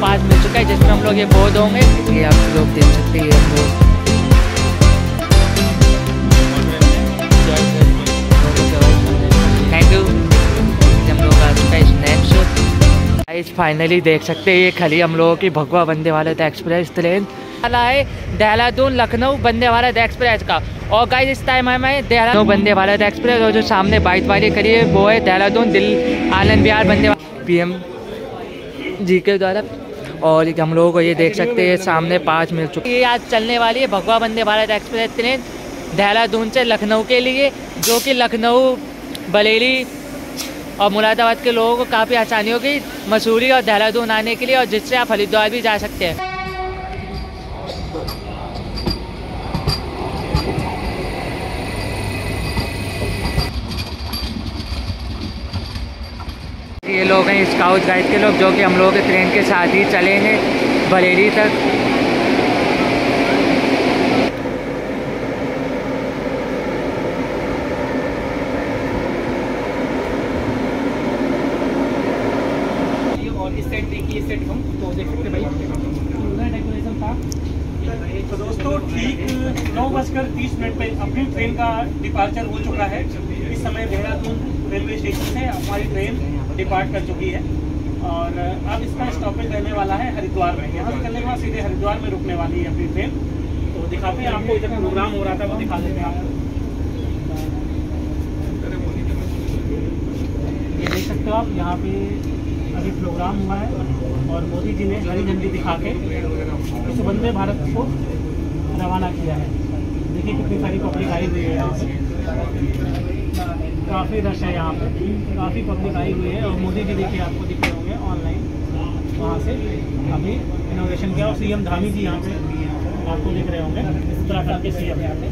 पास मिल चुका है जिसमें हम लोग ये बोध होंगे। ये आप लोग देख सकते हैं हम थैंक यू हम लोग का चुका है स्नैक्स गाइस फाइनली देख सकते हैं, ये खली हम लोगों की भगवा वंदे भारत एक्सप्रेस ट्रेन। वाला है देहरादून, लखनऊ वंदे भारत एक्सप्रेस का। और गाइस इस टाइम हमें देहरादून वंदे भारत एक्सप्रेस और जो सामने बाइक वाली खड़ी है, वो है देहरादून दिल्ली आनंद बिहार वंदे पीएम जी के द्वारा और हम लोगों को ये देख सकते हैं, सामने पाँच मिल चुकी है। आज चलने वाली है भगवा वंदे भारत एक्सप्रेस ट्रेन, देहरादून से लखनऊ के लिए, जो कि लखनऊ, बरेली और मुरादाबाद के लोगों को काफ़ी आसानी होगी मसूरी और देहरादून आने के लिए और जिससे आप हरिद्वार भी जा सकते हैं। ये लोग हैं स्काउट गाइड के लोग, जो कि हम लोग के ट्रेन के साथ ही चलेंगे, बरेली तक और इस साइड देखिए इस साइड हम तो देख सकते भाई पूरा डेकोरेशन था तो दोस्तों ठीक नौ बजकर तीस मिनट पे अपनी ट्रेन का डिपार्चर हो चुका है इस समय देहरादून रेलवे स्टेशन से हमारी ट्रेन डिपार्ट कर चुकी है और अब इसका स्टॉपेज रहने वाला है हरिद्वार में यहाँ से चलने के बाद सीधे हरिद्वार में रुकने वाली है अपनी ट्रेन तो दिखाते हैं आपको, इधर प्रोग्राम हो रहा था, वो दिखा देते हैं आपको। ये देख सकते हो आप, यहाँ पे अभी प्रोग्राम हुआ है, और मोदी जी ने हरी झंडी दिखा के इस वंदे भारत को रवाना किया है। देखिए कितनी सारी पब्लिक आई हुई है यहाँ पे। काफ़ी रश है यहाँ पे। काफ़ी पब्लिक आई हुई है, और मोदी जी देखिए आपको दिख रहे होंगे ऑनलाइन वहाँ से अभी इनोवेशन किया, और सीएम धामी जी यहाँ पे आपको दिख रहे होंगे। उत्तराखंड के सीएम यहाँ पे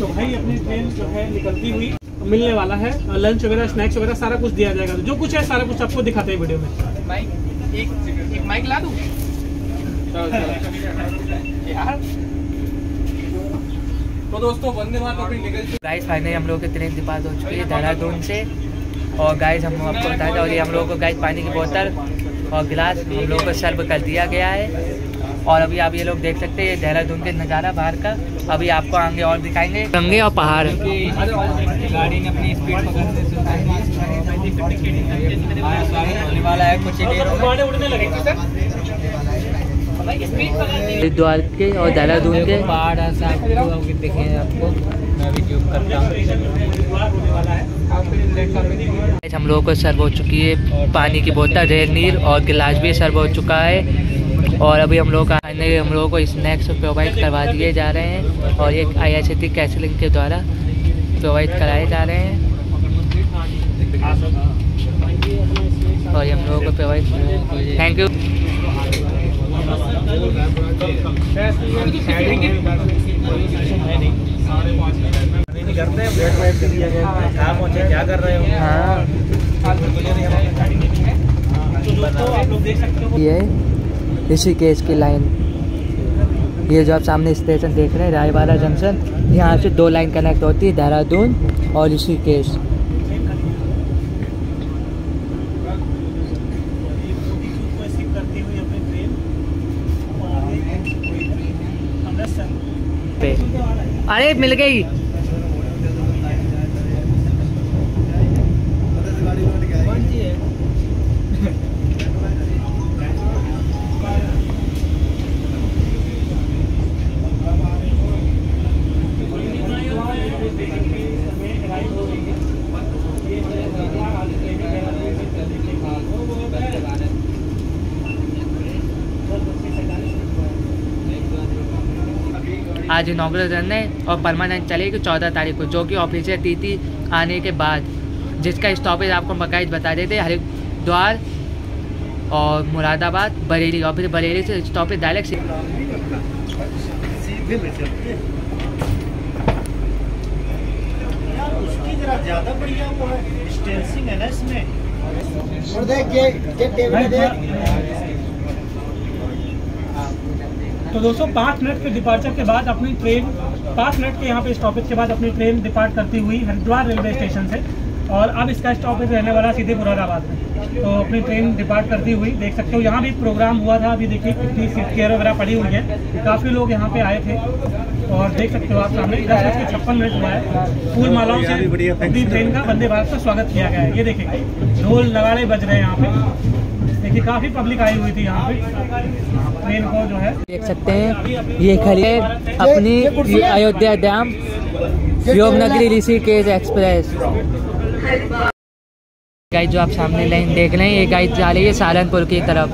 तो भाई अपनी ट्रेन जो है निकलती हुई मिलने वाला है। लंच वगैरह स्नैक्स वगैरह सारा कुछ दिया जाएगा। जो कुछ है सारा कुछ आपको दिखाते हैं वीडियो में। माइक एक एक माइक ला दूँ? यार। तो दोस्तों वंदे भारत अपनी निकल गाइस फाइनली हम लोग की ट्रेन डिपार्ट हो चुकी है देहरादून से। और गाइस हम आपको बताते हैं और ये हम लोगों को गाइस पानी की बोतल और गिलास हम लोगों को सर्व कर दिया गया है। और अभी आप ये लोग देख सकते हैं ये देहरादून के नज़ारा बाहर का। अभी आपको आगे और दिखाएँगे। गंगे और पहाड़। गाड़ी ने अपनी स्पीड पकड़ने वाला है कुछ सर। हरिद्वार के और देहरादून के। पहाड़ देखे आपको। मैं भी जूम करता गाइस, हम लोगों को सर्व हो चुकी है। पानी की बोतल रेल नीर और गिलास भी सर्व हो चुका है। और अभी हम लोग का फाइनली हम लोगों को स्नैक्स प्रोवाइड करवा दिए जा रहे हैं। और ये आई एच टी कैसलिंग के द्वारा प्रोवाइड कराए जा रहे हैं। और ये हम लोगों को प्रोवाइड थैंक यू करते हैं। वेट वेट दिया गया कहाँ पहुँचे? क्या कर रहे हो? हाँ। तो दोस्तों आप लोग देख सकते हो ये ऋषिकेश की लाइन। ये जो आप सामने स्टेशन देख रहे हैं रायबाला जंक्शन यहाँ से दो लाइन कनेक्ट होती है देहरादून और ऋषिकेश को स्किप करती हुई अपनी ट्रेन अमृतसर पे अरे मिल गई। आज इनाग्रल रन है और परमानेंट चलेगी चौदह तारीख को जो कि ऑफिशियल तिथि आने के बाद जिसका स्टॉपेज आपको बकायद बता देते हैं हरिद्वार और मुरादाबाद बरेली। और फिर बरेली से स्टॉपेज डायरेक्ट उसकी ज़्यादा बढ़िया वो है है ना इसमें। और देख ये ये टेबल देख। तो दोस्तों पाँच मिनट के डिपार्चर के बाद अपनी ट्रेन पाँच मिनट के यहाँ पे स्टॉपेज के बाद अपनी ट्रेन डिपार्ट करती हुई हरिद्वार रेलवे स्टेशन से और अब इसका स्टॉपेज रहने वाला सीधे मुरादाबाद में। तो अपनी ट्रेन डिपार्ट करती हुई देख सकते हो यहाँ भी प्रोग्राम हुआ था। अभी देखिए कितनी सीट केयर वगैरह पड़ी हुई है। काफ़ी लोग यहाँ पे आए थे और देख सकते हो आप सामने दस बज के छप्पन मिनट हुआ है। फूल मालाओं से अपनी ट्रेन का वंदे भारत का स्वागत किया गया है। ये देखिए ढोल नगाड़े बज रहे हैं यहाँ पे। देखिए काफ़ी पब्लिक आई हुई थी यहाँ पे। ट्रेन को जो है। देख सकते हैं ये खड़ी है अपनी Ayodhya dam Yognagari Rishikesh express. Guys जो आप सामने लाइन देख रहे हैं ये गाइस जा रही है सहारनपुर की तरफ़।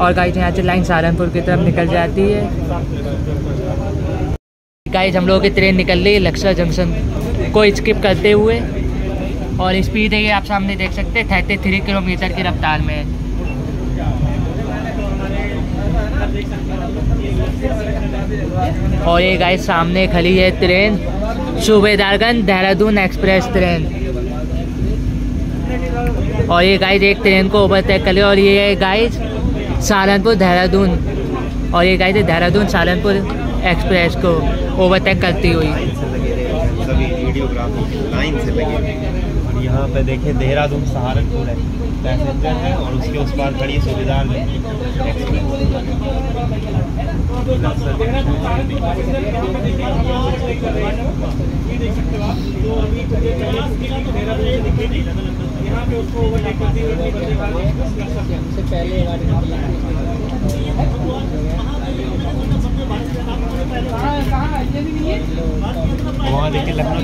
और गाइस यहाँ से लाइन सहारनपुर की तरफ़ निकल जाती है। गाइस हम लोगों की ट्रेन निकल रही है लक्ष्य जंक्शन को स्किप करते हुए। और स्पीड है ये आप सामने देख सकते हैं थर्टी थ्री किलोमीटर की रफ्तार में। और ये गाइस सामने खड़ी है train Subedarganj Dehradun express train और ये गाइस एक ट्रेन को ओवरटेक कर और ये है गाइस सहारनपुर देहरादून। और ये गाइस देहरादून सहारनपुर एक्सप्रेस को ओवरटेक करती हुई। यहाँ पे देखिए देहरादून, सहारनपुर है। पैसेंजर है और उसके उस पार खड़ी वहाँ देखिए लखनऊ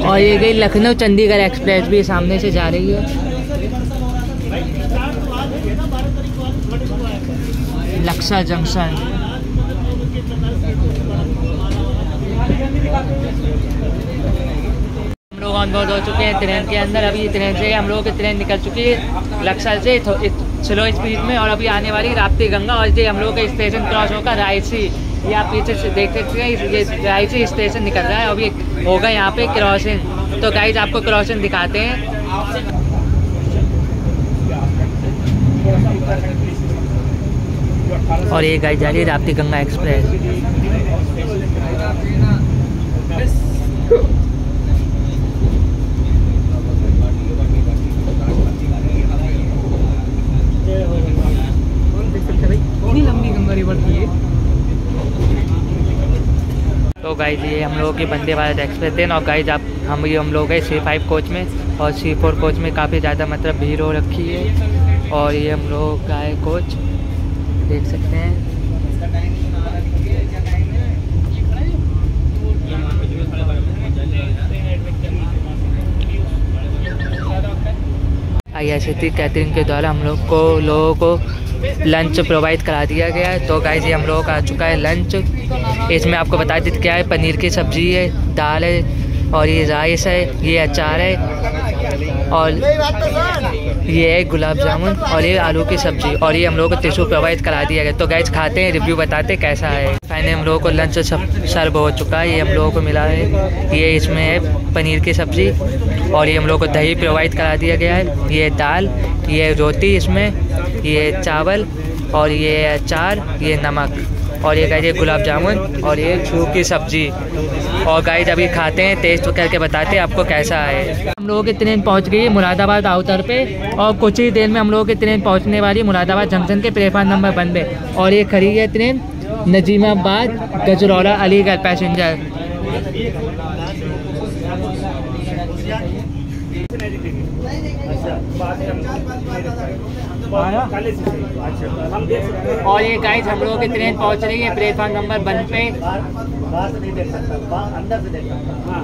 और ये गई लखनऊ चंडीगढ़ एक्सप्रेस भी सामने से जा रही है। लक्सा जंक्शन। हम लोग ऑन बोर्ड हो चुके हैं ट्रेन के अंदर। अभी ट्रेन से हम लोगों की ट्रेन निकल चुकी है लक्सर से स्लो स्पीड में। और अभी आने वाली राप्ती गंगा और ये हम लोग का स्टेशन क्रॉस होगा रायसी। ये आप पीछे से देख सकते हैं, ये रायसी स्टेशन निकल रहा है, अभी होगा यहाँ पे क्रॉसिंग तो गाइज़ आपको क्रॉसिंग दिखाते हैं। और ये गाइज़ जा रही है राप्ती गंगा एक्सप्रेस लंबी गंगा रिवर तो गाइज़ ये हम लोगों की वंदे भारत एक्सप्रेस ट्रेन और गाइज़ आप, हम ये हम लोग गए सी फाइव कोच में और सी फोर कोच में काफ़ी ज़्यादा मतलब भीड़ हो रखी है और ये हम लोग का है कोच देख सकते हैं। आई एस टी कैटरिंग के द्वारा हम लोग को, लोगों को लंच प्रोवाइड करा दिया गया है। तो गाइज़ ये हम लोगों का आ चुका है लंच। इसमें आपको बता दी क्या है। पनीर की सब्ज़ी है, दाल है और ये राइस है, ये अचार है और ये है गुलाब जामुन और ये आलू की सब्ज़ी और ये हम लोगों को टिशू प्रोवाइड करा दिया गया। तो गैज खाते हैं रिव्यू बताते कैसा है। फाइनली हम लोगों को लंच सर्व हो चुका है। ये हम लोगों को मिला है। ये इसमें है पनीर की सब्ज़ी और ये हम लोग को दही प्रोवाइड करा दिया गया है। ये दाल, ये रोटी इसमें, ये चावल और ये अचार, ये नमक और ये गाइज़ गुलाब जामुन और ये छू की सब्ज़ी। और गाइज़ अभी खाते हैं टेस्ट करके बताते हैं आपको कैसा है। हम लोगों की ट्रेन पहुँच गई मुरादाबाद आउटर पे और कुछ ही देर में हम लोगों की ट्रेन पहुँचने वाली मुरादाबाद जंक्शन के प्लेटफार्म नंबर वन पे और ये खड़ी है ट्रेन नजीमाबाद, गजरौला, अलीगढ़ पैसेंजर। और ये गाइज़ हम लोगों की ट्रेन पहुँच रही है, प्लेटफॉर्म नंबर वन पे। से देख सकता अंदर से देख सकता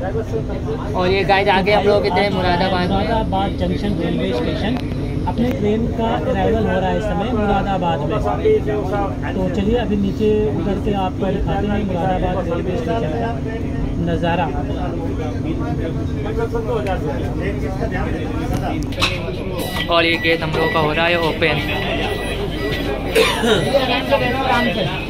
और ये गाइज़ आगे हम लोग की train Moradabad Moradabad junction railway station. अपने ट्रेन का अराइवल हो रहा है इस समय मुरादाबाद में। तो चलिए अभी नीचे उतर के आपको दिखाते हैं मुरादाबाद रेलवे स्टेशन का नज़ारा। और ये गेट हम लोगों का हो रहा है ओपन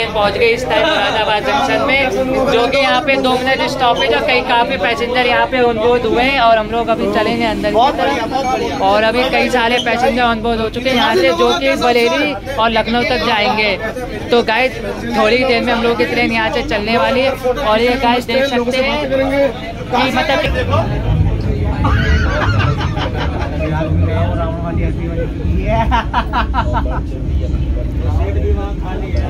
ट्रेन पहुँच गई इस टाइम मुरादाबाद जंक्शन में जो कि यहाँ पे दो मिनट स्टॉपेज और कई काफ़ी पैसेंजर यहाँ पे ऑनबोर्ड हुए हैं और हम लोग अभी चलेंगे अंदर की तरफ़। और अभी कई सारे पैसेंजर ऑनबोर्ड हो चुके हैं यहाँ से जो कि बरेली और लखनऊ तक जाएँगे। तो गाय थोड़ी देर में हम लोग की ट्रेन यहाँ से चलने वाली है और ये गाइस देख सकते हैं कि मतलब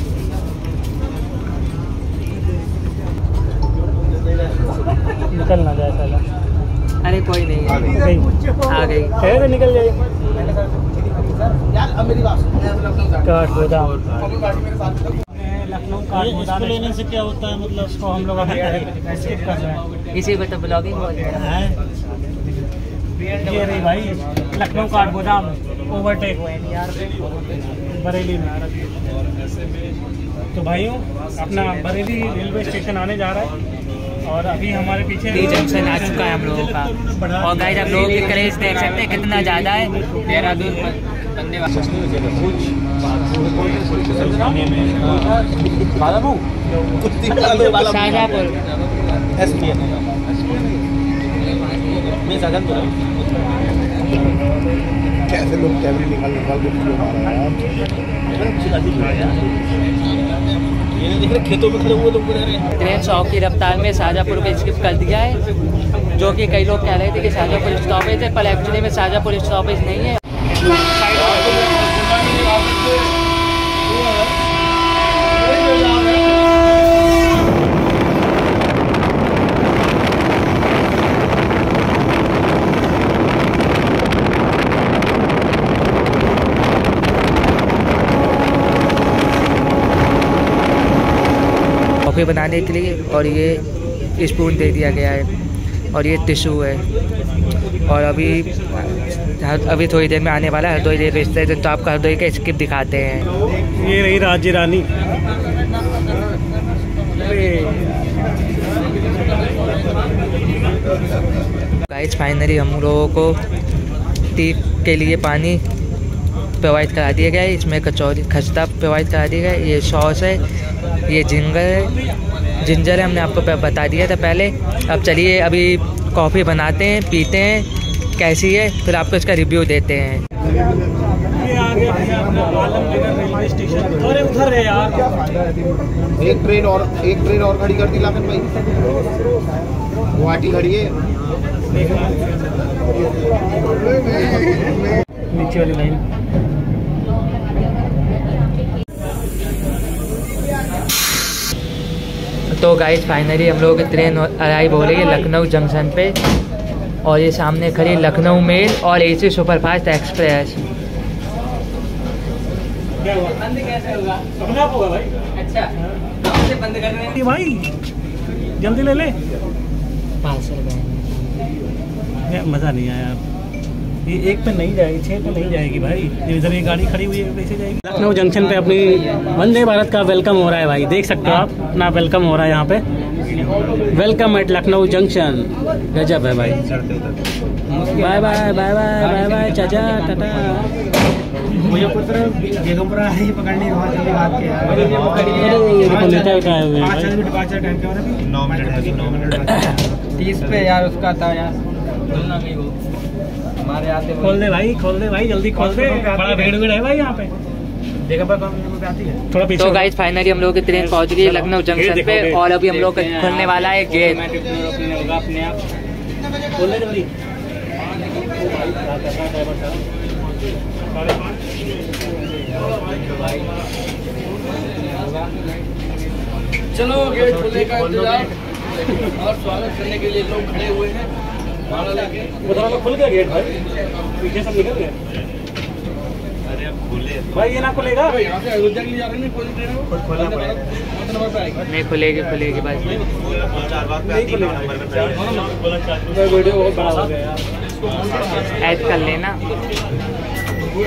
निकल ना जाए साला। अरे कोई नहीं है गई। आ गई। है तो निकल काठ गोदाम। लेने से क्या होता है? मतलब इसको हम लोग अभी स्किप कर रहे हैं। इसी को तो ब्लॉगिंग बोलते हैं? ये रही भाई लखनऊ काठ गोदाम ओवरटेक हुए यार बरेली में। तो भाइयों अपना बरेली रेलवे स्टेशन आने जा रहा है। और अभी हमारे पीछे टी जंक्शन आ चुका है हम लोगों का। और गाइस आप लोगों के क्रेज देख सकते हैं कितना ज़्यादा है। देहरादून बंदे शाहजहाँपुर। कैसे लोग कैमरे निकाल निकाल के वीडियो बना रहे हैं? खेतों में खड़े हुए लोग ट्रेन सौ की रफ्तार में शाहजहापुर को स्किप कर दिया है, जो कि कई लोग कह रहे थे कि शाहजहापुर स्टॉपेज है, पर एक्चुअली में शाहजहापुर स्टॉपेज नहीं है। कॉफ़ी बनाने के लिए और ये स्पून दे दिया गया है और ये टिशू है। और अभी अभी थोड़ी देर में आने वाला है हरदोई स्टेशन तो आपको हरदोई का स्किप दिखाते हैं। ये रही राज्य रानी। गाइस फाइनली हम लोगों को टी के लिए पानी प्रोवाइड करा दिया गया है। इसमें कचौरी खस्ता प्रोवाइड करा दिया गया है। ये सॉस है। ये जिंगर जिंजर है हमने आपको बता दिया था पहले। अब चलिए अभी कॉफ़ी बनाते हैं पीते हैं कैसी है फिर आपको इसका रिव्यू देते हैं। ये आ गया भैया अपना आलमनगर रेलवे स्टेशन। अरे उधर है यार। एक ट्रेन और एक ट्रेन और खड़ी कर दी लाखन भाई। गुवाहाटी खड़ी है। नीचे वाली लाइन। तो गाइस फाइनली हम लोग की ट्रेन अराइव हो रही है लखनऊ जंक्शन पे। और ये सामने खड़ी लखनऊ मेल और एसी सुपरफास्ट एक्सप्रेस भाई अच्छा बंद कर रहे भाई जल्दी ले ले। यार मज़ा नहीं आया। ये एक पे नहीं जाएगी छः पे नहीं जाएगी भाई। ये इधर ये गाड़ी खड़ी हुई है कैसे जाएगी। लखनऊ जंक्शन पे अपनी वंदे भारत का वेलकम हो रहा है भाई। देख सकते हो आप अपना वेलकम हो रहा है यहाँ पे। Welcome at Lucknow junction. गजब है भाई। Bye bye bye bye bye bye चाचा टाटा। मुजफ्फरपुर बेगमपुरा है पकड़ने वहाँ जल्दी भाग के अरे ये देखो नेता उठाए हुए नौ मिनट नौ मिनट तीस पे यार उसका था यार। नहीं हो हमारे आते खोल दे भाई खोल दे भाई जल्दी खोल दे। बड़ा भीड़ भीड़ है। भाई यहाँ पे। थोड़ा तो गाइस फाइनली हम लोग की ट्रेन पहुँच गई है लखनऊ जंक्शन पे और अभी हम लोग का खुलने वाला है गेट अपने आप। खोल दे जल्दी। चलो गेट खुलने का इंतज़ार। और स्वागत करने के लिए लोग खड़े हुए हैं। थोड़ा खुल गया गेट भाई? पीछे सब निकल गए? अरे अब भाई ये ना खुलेगा? तो यहाँ से अयोध्या के लिए जा रहे हैं कोई ट्रेन है खुद खोलना पड़ेगा। कौन नंबर पे आएगी। नहीं खुलेगी खुलेगी यार। ऐड कर लेना। है। हो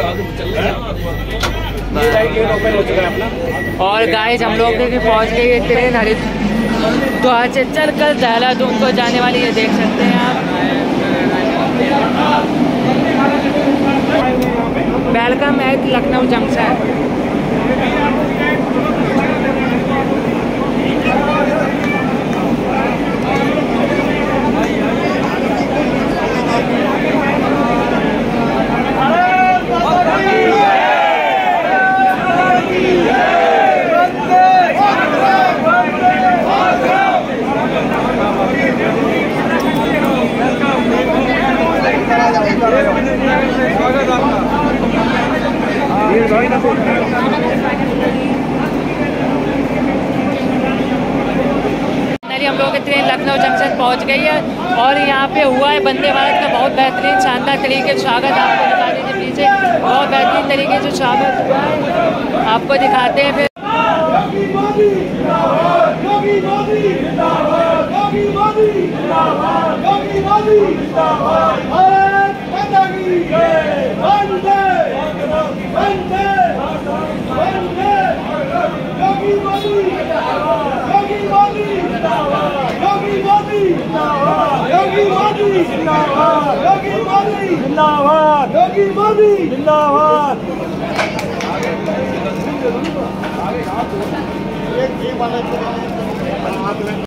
है और गाइस हम लोग देखिए पहुँच गई ये ट्रेन हरिद्वार आज चल कर देहरादून को जाने वाली, ये देख सकते हैं आप। वेलकम है, लखनऊ जंक्शन फाइनली हम लोग की ट्रेन लखनऊ जंक्शन पहुँच गई है और यहाँ पे हुआ है वंदे भारत का बहुत बेहतरीन शानदार तरीके स्वागत आपको दिखा दीजिए पीछे बहुत बेहतरीन तरीके से स्वागत हुआ है आपको दिखाते हैं फिर योगी मोदी जिंदाबाद